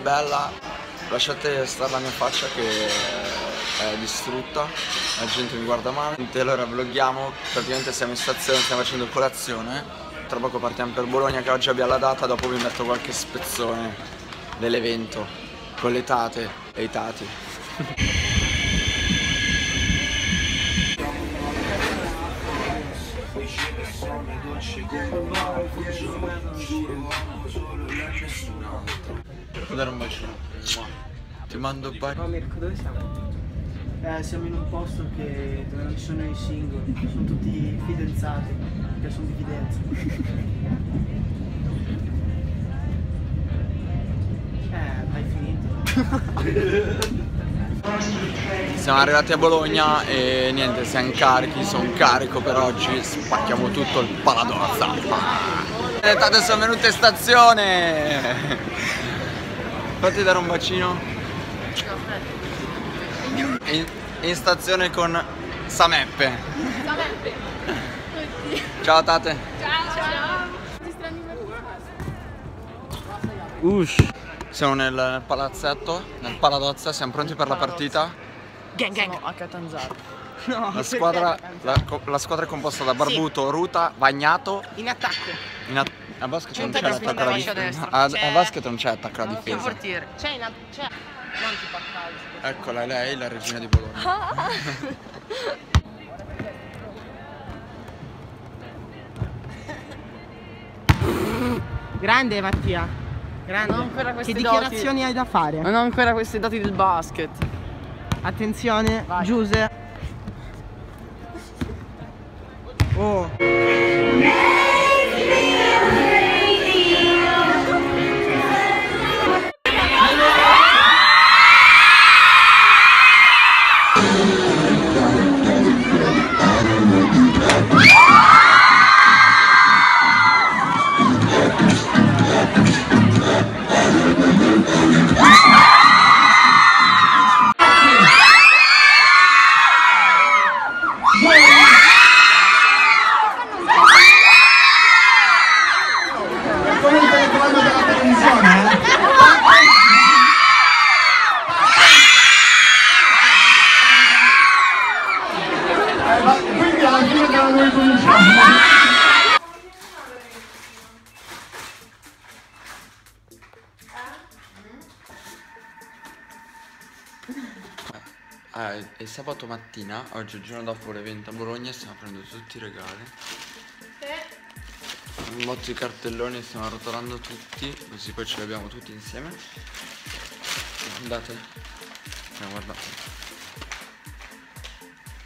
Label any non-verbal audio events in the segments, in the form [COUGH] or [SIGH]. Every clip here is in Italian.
bella, lasciate stare la mia faccia che è distrutta, la gente mi guarda male. Allora vloghiamo, praticamente siamo in stazione, stiamo facendo colazione. Tra poco partiamo per Bologna che oggi abbiamo la data, dopo vi metto qualche spezzone dell'evento con le tate e i tati. [LAUGHS] Devo dare un bacino. Ti mando un bacio. No Mirko, dove siamo? Eh, siamo in un posto che, dove non ci sono i singoli, sono tutti fidanzati, che sono di fidenza. Eh, hai finito. [LAUGHS] Siamo arrivati a Bologna e niente, siamo carichi, sono carico per oggi, spacchiamo tutto il paladozza. Adesso sono venute in stazione! Fatti dare un bacino. In, in stazione con Sameppe. Sameppe. [LAUGHS] Ciao tate. Ciao, ciao. Ush. Siamo nel, palazzetto, nel paladozza, siamo pronti per la partita. Gang gang. a Catanzaro. No, La squadra, la, la squadra è composta da Barbuto, Ruta, Vagnato. In attacco. In a, a basket non c'è l'attacco alla difesa. A, basket non c'è attacco alla Il difesa. portiere. C'è in. Non a calcio. Eccola lei, la regina di Bologna. [LAUGHS] Grande Mattia. Grande. Non ho ancora che dichiarazioni hai da fare? Non ho ancora questi dati del basket. Attenzione, Vai. Giuse. Oh. Ah, e sabato mattina, oggi il giorno dopo l'evento a Bologna, stiamo prendendo tutti i regali. Un botto di cartelloni, stiamo arrotolando tutti, così poi ce li abbiamo tutti insieme. Guardate. No, guardate.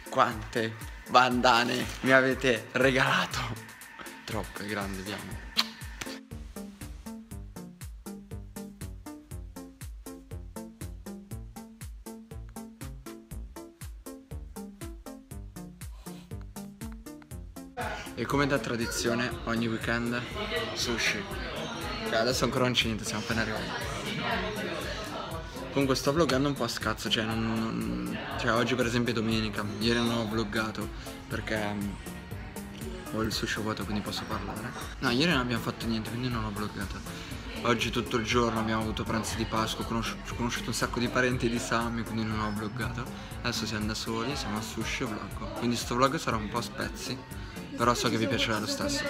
Quante bandane mi avete regalato? Troppe, grandi, vi E come da tradizione, ogni weekend sushi. Cioè, adesso ancora non c'è niente, siamo appena arrivati. Comunque sto vloggando un po' a scazzo, cioè, non, non- cioè oggi per esempio è domenica, ieri non ho vloggato perché mm, ho il sushi vuoto quindi posso parlare. No, ieri non abbiamo fatto niente quindi non ho vloggato. Oggi tutto il giorno abbiamo avuto pranzi di Pasqua, ho conosci- conosciuto un sacco di parenti di Sammy quindi non ho vloggato. Adesso siamo da soli, siamo a sushi e vloggo. Quindi sto vlog sarà un po' a spezzi, però so che vi piacerà lo stesso.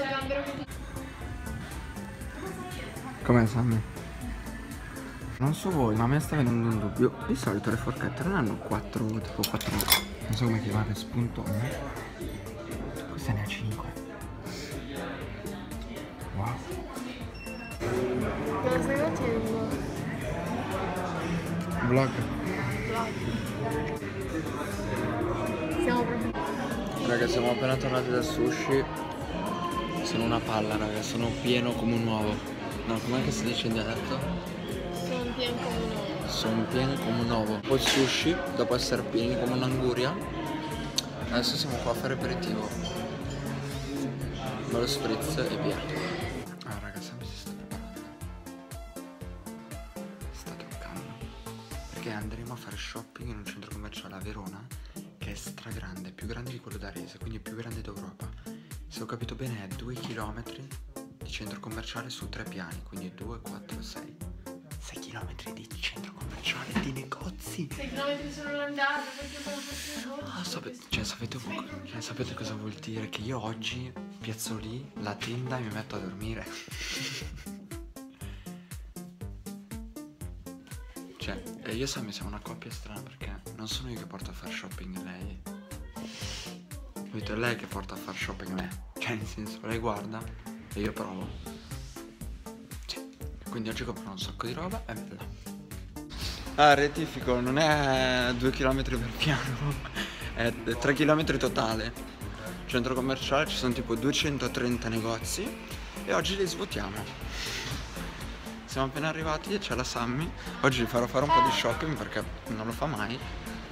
Com'è Sammy? Non so voi, ma a me sta venendo un dubbio. Di solito le forchette non hanno 4, tipo 4, non so come chiamare, spuntoni. Questa ne ha 5. Wow. Cosa stai facendo? Vlog. Siamo proprio... Raga, siamo appena tornati dal sushi. Sono una palla, raga, sono pieno come un uovo. No, com'è che si dice in dialetto? Sono pieno come un uovo. Sono pieni come un uovo. Poi sushi, dopo essere pieni come un'anguria. Adesso siamo qua a fare aperitivo. Bello spritz e via. Stragrande, più grande di quello d'Arese, quindi è più grande d'Europa. Se ho capito bene è 2 km di centro commerciale su tre piani, quindi 2, 4, 6. 6 km di centro commerciale, di negozi. 6 km sono l'andata perché sono fatto Ah, sapete, cioè, sapete, cioè, sapete cosa vuol dire? Che io oggi piazzo lì la tenda e mi metto a dormire. [LAUGHS] cioè, io e Sammy siamo una coppia strana perché non sono io che porto a fare shopping lei. Capito? È lei che porta a fare shopping me. Cioè, nel senso, lei guarda e io provo. Cioè, quindi oggi compro un sacco di roba, è bella. Ah, rettifico, non è 2 km per piano, [LAUGHS] è 3 km totale. Centro commerciale ci sono tipo 230 negozi e oggi li svuotiamo. Siamo appena arrivati e c'è la Sammy. Oggi gli farò fare un po' di shopping perché non lo fa mai.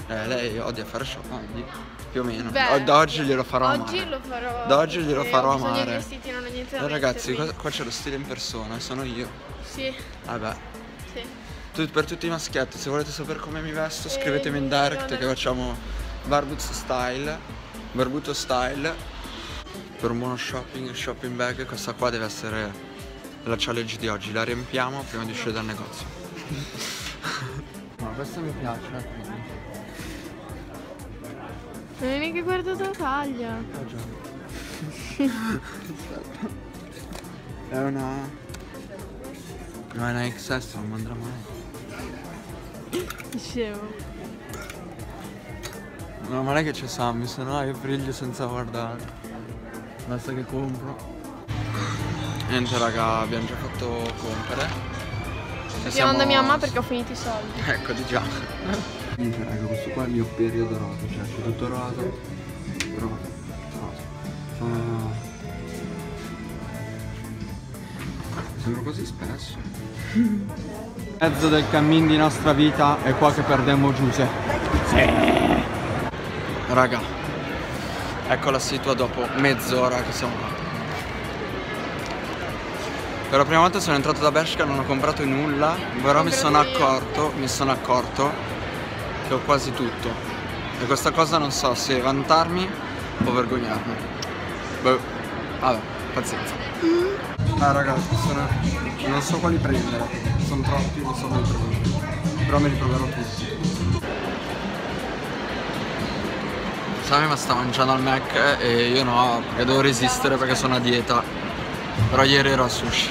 Eh, lei odia fare shopping, quindi più o meno. Beh, da oggi glielo farò Oggi amare. lo farò. Da oggi glielo farò amare. vestiti, non ho niente da Eh, ragazzi, qua, qua c'è lo stile in persona, sono io. Sì, Vabbè. sì. Tu- per tutti i maschietti, se volete sapere come mi vesto, scrivetemi in direct che facciamo Barbuz style, Barbuto style. Per un buono shopping, shopping bag, questa qua deve essere la challenge di oggi. La riempiamo prima di uscire dal negozio. [LAUGHS] Ma questa mi piace, eh, quindi. Non hai neanche guardato la taglia. Ah, già. È una. No, è una XS, non andrà mai. Dicevo. No, ma non è che c'è Sammy, se no io briglio senza guardare. Basta che compro. Niente raga, abbiamo già fatto compere. E Stiamo da mia mamma perché ho finito i soldi. Ecco di già. Niente raga, questo qua è il mio periodo rosa, cioè c'è tutto rosa. Rosa. Rosa. Fa- Sembro così spesso. Mezzo del cammin di nostra vita è qua che perdemmo Giuse. Raga, ecco la situa dopo mezz'ora che siamo qua. Per la prima volta sono entrato da Bershka, non ho comprato nulla, però mi sono accorto, mi sono accorto che ho quasi tutto. E questa cosa non so se vantarmi o vergognarmi. Boh, vabbè, pazienza. Ah ragazzi, sono... non so quali prendere, sono troppi, non so quali prendere. Però me li proverò tutti. Sami ma sta mangiando al Mac e io no, perché devo resistere perché sono a dieta. Però ieri ero a sushi.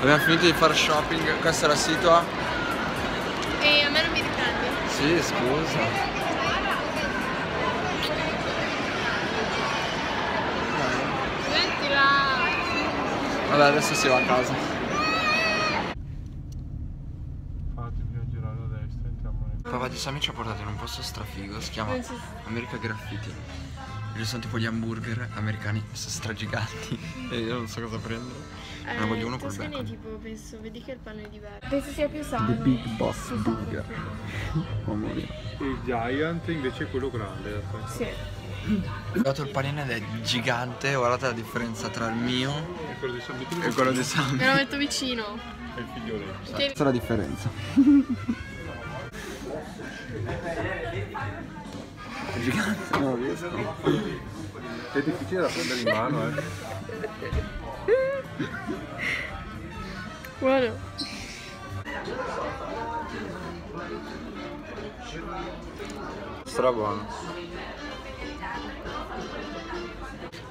Abbiamo finito di fare shopping, questa è la situa. E a me non mi riprendi. Sì, scusa. Vabbè, adesso si va a casa. A. Papà di Sami ci ha portato in un posto strafigo, si chiama si- America Graffiti. Ci sono tipo gli hamburger americani stragiganti [LAUGHS] e io non so cosa prendere. Ne voglio uno col bacon. tipo, penso, vedi che il pane è diverso. Penso sia più sano. Boss Burger. [LAUGHS] Mamma mia. Il Giant invece è quello grande. Sì. Ho dato il panino ed è gigante, guardate la differenza tra il mio E quello di San Vito e quello di Sami. Me lo metto vicino. è il figlioletto. Che- Questa è la differenza. [LAUGHS] È gigante, non riesco. È difficile da prendere in mano, eh. Buono. Stra buono.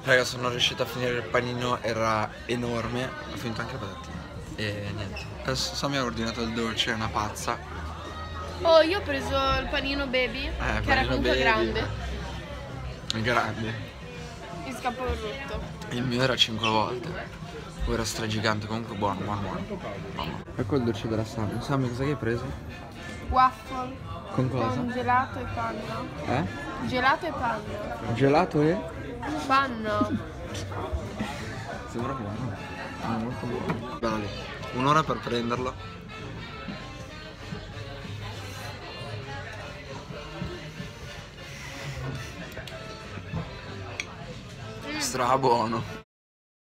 Raga, sono riuscito a finire il panino, era enorme. Ho finito anche le patatine. E niente. Adesso Sami ha ordinato il dolce, è una pazza. Oh, io ho preso il panino baby, che era Eh, comunque baby. grande. Grande. Mi scappo il rotto. Il mio era 5 volte. Ora stra gigante, comunque buono, buono, buono. Ecco il dolce della Sami. Sami, cosa hai preso? Waffle Con con gelato e panna. Eh? Gelato e panna. Gelato e? Panna. [LAUGHS] Sembra buono. È molto buono. Lì. Un'ora per prenderlo. Stra buono.